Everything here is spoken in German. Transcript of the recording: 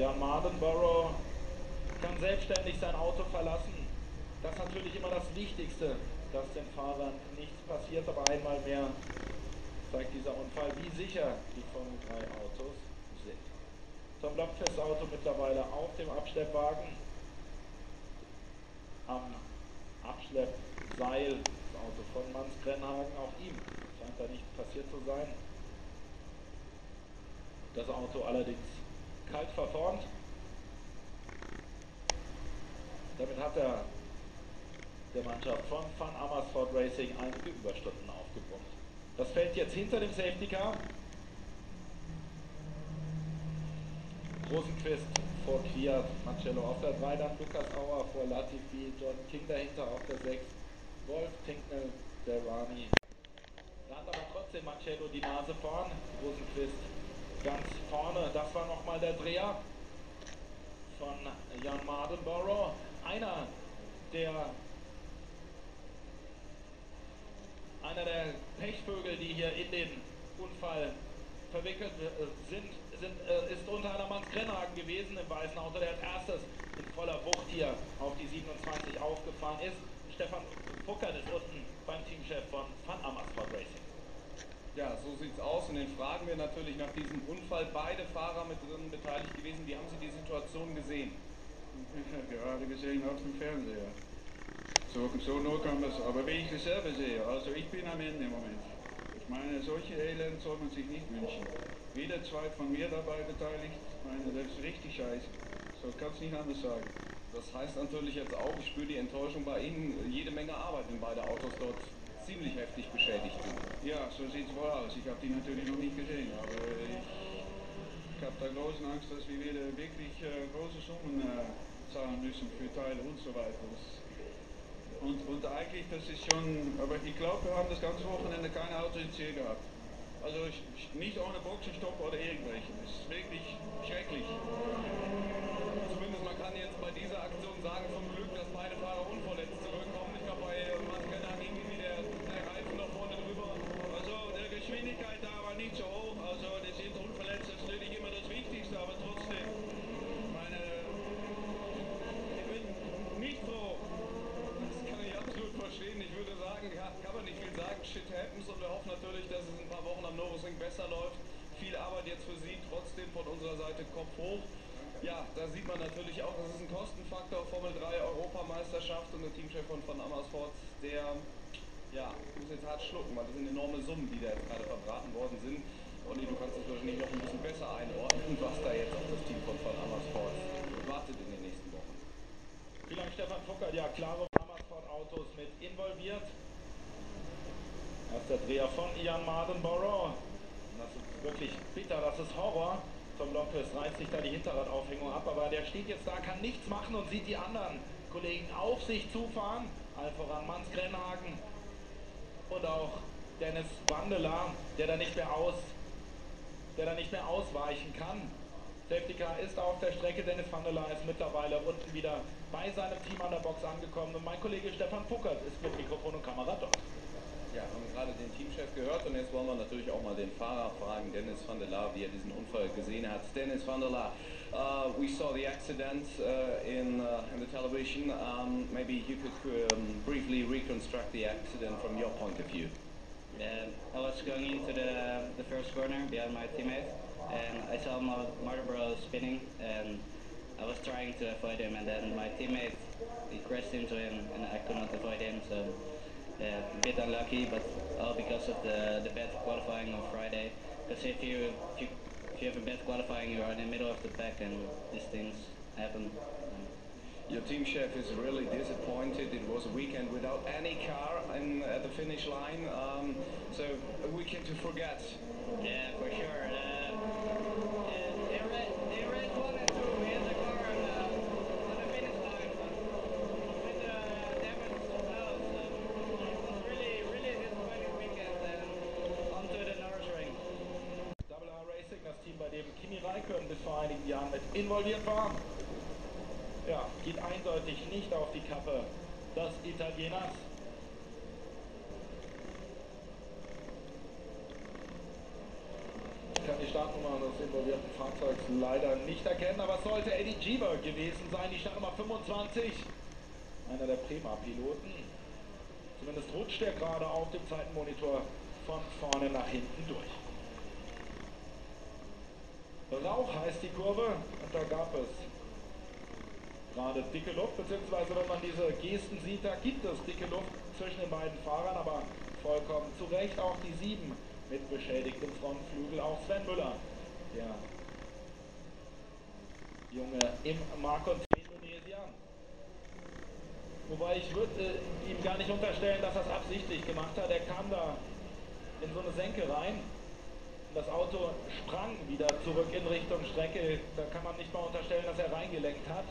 Jan Mardenborough kann selbstständig sein Auto verlassen. Das ist natürlich immer das Wichtigste, dass den Fahrern nichts passiert, aber einmal mehr zeigt dieser Unfall, wie sicher die Formel 3 Autos sind. Tom Blockfest Auto mittlerweile auf dem Abschleppwagen. Am Abschleppseil das Auto von Manns Grennhagen, auch ihm scheint da nichts passiert zu sein. Das Auto allerdings kalt verformt. Damit hat er der Mannschaft von Van Amersfoort Racing einige Überstunden aufgebrummt. Das fällt jetzt hinter dem Safety Car. Rosenquist vor Kwiat, Marcello auf der 3, dann Lukas Auer vor Latifi, John King dahinter auf der 6, Wolf, Tinknell, Derani. Da hat aber trotzdem Marcello die Nase vorn, Rosenquist ganz vorne. Das war nochmal der Dreher von Jan Mardenborough. Einer der einer der Pechvögel, die hier in den Unfall verwickelt äh, sind, sind äh, ist unter anderem Hans Grennhagen gewesen im weißen Auto, der als erstes in voller Wucht hier auf die 27 aufgefahren ist. Stefan Fuckert ist unten beim Teamchef von Van Amersfoort Racing. Ja, so sieht's aus. Und den fragen wir natürlich nach diesem Unfall beide Fahrer mit drin beteiligt gewesen. Wie haben Sie die Situation gesehen? Gerade gesehen auf dem Fernseher. So, so nur kann das, aber wie ich es selber sehe, also ich bin am Ende im Moment. Ich meine, solche Elend soll man sich nicht wünschen. Wieder zwei von mir dabei beteiligt, ich meine, das ist richtig scheiße. So kann es nicht anders sagen. Das heißt natürlich jetzt auch, ich spüre die Enttäuschung bei Ihnen, jede Menge Arbeit, wenn beide Autos dort ziemlich heftig beschädigt sind. Ja, so sieht es wohl aus. Ich habe die natürlich noch nicht gesehen, aber ich, ich habe da große Angst, dass wir wieder wirklich äh, große Summen äh, zahlen müssen für Teile und so weiter. Das, und, und eigentlich, das ist schon, aber ich glaube, wir haben das ganze Wochenende kein Auto in Ziel gehabt. Also ich, nicht ohne Boxenstopp oder irgendwelche. Das ist wirklich schrecklich. Zumindest man kann jetzt bei dieser Aktion sagen, zum Glück, dass beide Fahrer unverletzt zurückkommen. Ich glaube, bei Maskenna ging irgendwie der, der Reifen noch vorne drüber. Also der Geschwindigkeit da war nicht so hoch. Also die sind unverletzt, das ist natürlich immer das Wichtigste, aber trotzdem, meine, ich bin nicht froh. Das kann ich absolut verstehen. Ich würde sagen, ja, kann man nicht viel sagen. Shit happens und wir hoffen natürlich, dass es in ein paar Wochen am Nürburgring besser läuft. Viel Arbeit jetzt für Sie, trotzdem von unserer Seite Kopf hoch. Ja, da sieht man natürlich auch, das ist ein Kostenfaktor, Formel 3 Europameisterschaft und der Teamchef von Van Amersfoort, der ja, muss jetzt hart schlucken, weil das sind enorme Summen, die da jetzt gerade verbraten worden sind. Olli, du kannst das wahrscheinlich noch ein bisschen besser einordnen, was da jetzt auf das Team von Van Amersfoort wartet in den nächsten Wochen. Vielleicht Stefan Fuckert, ja, klare Amersfoort Autos mit involviert. Erster Dreher von Ian Mardenborough. Das ist wirklich bitter, das ist Horror. Tom Lopez reißt sich da die Hinterradaufhängung ab, aber der steht jetzt da, kann nichts machen und sieht die anderen Kollegen auf sich zufahren. Allen voran Mans Grennhagen und auch Dennis Wandeler, der da nicht mehr aus, der da nicht mehr ausweichen kann. Safety Car ist auf der Strecke, Dennis Vandela ist mittlerweile unten wieder bei seinem Team an der Box angekommen und mein Kollege Stefan Puckert ist mit Mikrofon und Kamera dort. Ja, haben gerade den Teamchef gehört und jetzt wollen wir natürlich auch mal den Fahrer fragen, Dennis van der wie er diesen Unfall gesehen hat. Dennis van der uh, we saw the accident uh, in, uh, in the television. Um, maybe you could um, briefly reconstruct the accident from your point of view. And I was going into the, the first corner behind my teammate, and I saw my Marlboro spinning, and I was trying to avoid him, and then my teammate he crashed into him, and I could not avoid him. So yeah, a bit unlucky, but all because of the the bad qualifying on Friday. Because if you, if you if you have a bad qualifying, you are in the middle of the pack, and these things happen. Your team chef is really disappointed. It was a weekend without any car in, at the finish line, um, so a weekend to forget. Yeah, for sure. Uh, dem Kimi Räikkönen bis vor einigen Jahren mit involviert war. Ja, geht eindeutig nicht auf die Kappe des Italieners. kann die Startnummer des involvierten Fahrzeugs leider nicht erkennen, aber es sollte Eddie Jeever gewesen sein, die Startnummer 25. Einer der Prema-Piloten. Zumindest rutscht er gerade auf dem Zeitenmonitor von vorne nach hinten durch. Rauch heißt die Kurve und da gab es gerade dicke Luft, beziehungsweise wenn man diese Gesten sieht, da gibt es dicke Luft zwischen den beiden Fahrern, aber vollkommen zu Recht auch die sieben mit beschädigtem Frontflügel, auch Sven Müller, der Junge im Marco Indonesian. Wobei ich würde äh, ihm gar nicht unterstellen, dass er es absichtlich gemacht hat. Er kam da in so eine Senke rein. Das Auto sprang wieder zurück in Richtung Strecke. Da kann man nicht mal unterstellen, dass er reingelenkt hat.